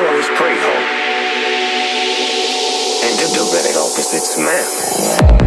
to is swallow his prey whole. And the direct opposite smell.